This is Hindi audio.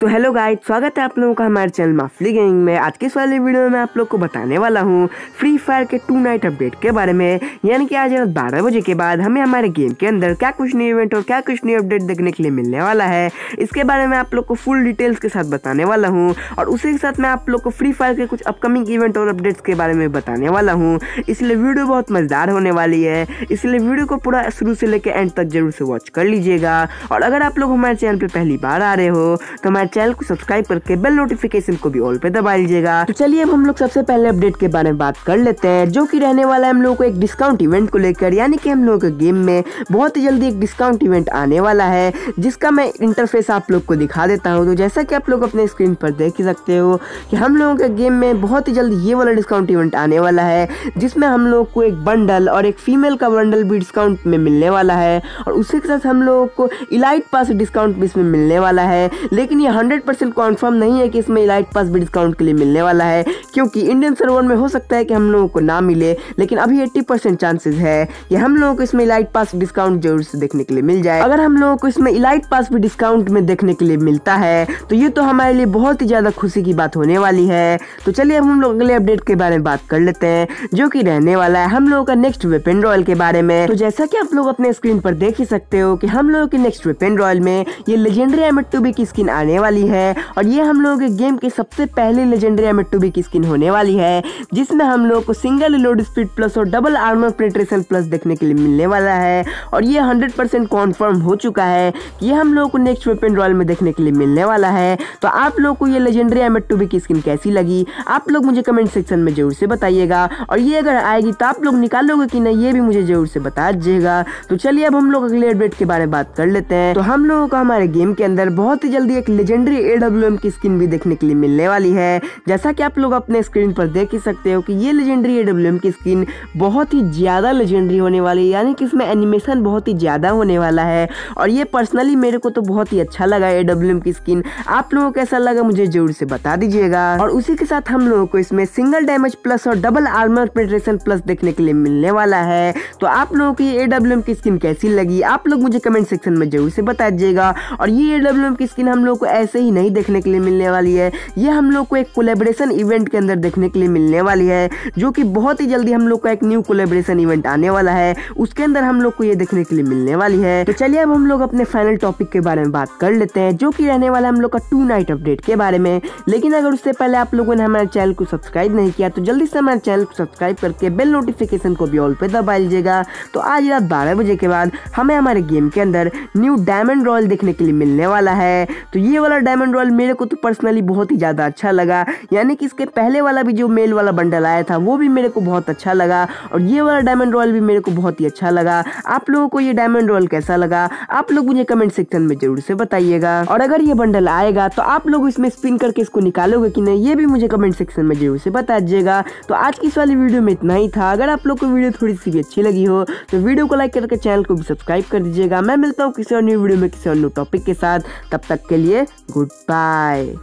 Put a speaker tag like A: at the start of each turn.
A: तो हेलो गाइस, स्वागत है आप लोगों का हमारे चैनल माफली गेमिंग में। आज के इस वाले वीडियो में आप लोग को बताने वाला हूँ फ्री फायर के टू नाइट अपडेट के बारे में। यानी कि आज रात बारह बजे के बाद हमें हमारे गेम के अंदर क्या कुछ न्यू इवेंट और क्या कुछ न्यू अपडेट देखने के लिए मिलने वाला है, इसके बारे में आप लोग को फुल डिटेल्स के साथ बताने वाला हूँ और उसी के साथ मैं आप लोग को फ्री फायर के कुछ अपकमिंग इवेंट और अपडेट्स के बारे में बताने वाला हूँ। इसलिए वीडियो बहुत मज़ेदार होने वाली है, इसलिए वीडियो को पूरा शुरू से लेकर एंड तक ज़रूर से वॉच कर लीजिएगा। और अगर आप लोग हमारे चैनल पर पहली बार आ रहे हो तो हमारे चैनल को सब्सक्राइब करके बेल नोटिफिकेशन को भी ऑल पे दबा लीजिएगा। तो चलिए अब हम लोग सबसे पहले अपडेट के बारे में बात कर लेते हैं, जो कि रहने वाला है हम लोगों को एक डिस्काउंट इवेंट को लेकर, यानी कि हम लोगों गेम में बहुत ही जल्दी एक डिस्काउंट इवेंट आने वाला है, जिसका मैं इंटरफेस आप लोग को दिखा देता हूँ। तो जैसा कि आप लोग अपने स्क्रीन पर देख ही सकते हो कि हम लोगों के गेम में बहुत ही जल्दी ये वाला डिस्काउंट इवेंट आने वाला है, जिसमें हम लोग को एक बंडल और एक फीमेल का बंडल भी डिस्काउंट में मिलने वाला है, और उसी के साथ हम लोगों को इलाइट पास डिस्काउंट भी इसमें मिलने वाला है। लेकिन ये हंड्रेड परसेंट कॉन्फर्म नहीं है कि इसमें इलाइट पास भी डिस्काउंट के लिए मिलने वाला है, क्योंकि इंडियन सर्वर में हो सकता है कि हम लोगों को ना मिले, लेकिन अभी 80 परसेंट चांसेस है कि हम लोगों को इसमें इलाइट पास डिस्काउंट ज़रूर से देखने के लिए मिल जाए। अगर हम लोगों को इसमें इलाइट पास भी डिस्काउंट में देखने के लिए मिलता है तो ये तो हमारे लिए बहुत ही ज़्यादा खुशी की बात होने वाली है। तो चलिए अब हम लोग अगले अपडेट के बारे में बात कर लेते हैं, जो कि रहने वाला है हम लोगों का नेक्स्ट वेपन रॉयल के बारे में। तो जैसा कि आप लोग अपने स्क्रीन पर देख ही सकते हो कि हम लोगों के नेक्स्ट वेपन रॉयल में ये लेजेंडरी एमेट की स्किन आने वाली है और ये हम लोगों के गेम की सबसे पहली legendary M eight two B की स्किन होने वाली है, जिसमें हम लोग को सिंगल लोड स्पीड प्लस और डबल आर्मर पेट्रेशन प्लस देखने के लिए मिलने वाला है। और ये हंड्रेड परसेंट कॉन्फर्म हो चुका है कि ये हम लोग को नेक्स्ट वेपन रॉयल में देखने के लिए मिलने वाला है। तो आप लोग को ये legendary M eight two B की स्किन कैसी लगी, आप लोग मुझे कमेंट सेक्शन में ज़रूर से बताइएगा। और ये अगर आएगी तो आप लोग निकालोगे कि नहीं, ये भी मुझे ज़रूर से बता दीजिएगा। तो चलिए अब हम लोग अगले अपडेट के बारे में बात कर लेते हैं। तो हम लोगों को हमारे गेम के अंदर बहुत ही जल्दी एक लेजेंडरी एडब्ल्यू की स्किन भी देखने के लिए मिलने वाली है। जैसा कि आप लोग अपने स्क्रीन पर देख ही सकते हो कि ये लेजेंडरी एडब्ल्यू की स्किन बहुत ही ज़्यादा लेजेंडरी होने वाली है, यानी कि इसमें एनिमेशन बहुत ही ज़्यादा होने वाला है। और ये पर्सनली मेरे को तो बहुत ही अच्छा लगा एडब्ल्यू की स्किन आप लोगों को कैसा लगा मुझे ज़रूर से बता दीजिएगा। और उसी के साथ हम लोगों को इसमें सिंगल डैमेज प्लस और डबल आर्मर पेट्रेशन प्लस देखने के लिए मिलने वाला है। तो आप लोगों की एडब्ल्यू की स्किन कैसी लगी, आप लोग मुझे कमेंट सेक्शन में ज़रूर से बता दीजिएगा। और ये एडब्ल्यू की स्किन हम लोग को ऐसे ही नहीं देखने के लिए मिलने वाली है। ये हम लोग को एक कोलेब्रेशन इवेंट के अंदर देखने के लिए मिलने वाली है, जो कि बहुत ही जल्दी हम लोग का एक न्यू कोलेब्रेशन इवेंट आने वाला है। उसके अंदर हम लोग को ये देखने के लिए मिलने वाली है। तो चलिए अब हम लोग अपने फाइनल टॉपिक के बारे में बात कर लेते हैं, जो कि रहने वाला हम लोग का टू नाइट अपडेट के बारे में। लेकिन अगर उससे पहले आप लोगों ने हमारे चैनल को सब्सक्राइब नहीं किया तो जल्दी से हमारे चैनल को सब्सक्राइब करके बेल नोटिफिकेशन को भी ऑल पे दबा लीजिएगा। तो आज रात बारह बजे के बाद हमें हमारे गेम के अंदर न्यू डायमंड रॉयल देखने के लिए मिलने वाला है। तो ये वाला डायमंड रॉयल मेरे को तो पर्सनली बहुत ही ज़्यादा अच्छा लगा। यानी कि इसके पहले वाला भी जो मेल वाला बंडल आया था, वो भी मेरे को बहुत अच्छा लगा और ये वाला डायमंड रॉयल भी मेरे को बहुत ही अच्छा लगा। आप लोगों को ये डायमंड रॉयल कैसा लगा? आप लोग मुझे कमेंट सेक्शन में ज़रूर से बताइएगा। और अगर ये बंडल आएगा तो आप लोग इसमें स्पिन करके इसको निकालोगे कि नहीं, ये भी मुझे कमेंट सेक्शन में ज़रूर से बता दीजिएगा। तो आज की इस वाली वीडियो में इतना ही था। अगर आप लोग को वीडियो थोड़ी सी भी अच्छी लगी हो तो वीडियो को लाइक करके चैनल को भी सब्सक्राइब कर दीजिएगा। मैं मिलता हूँ किसी और न्यू वीडियो में किसी और न्यू टॉपिक के साथ। तब तक के लिए Goodbye.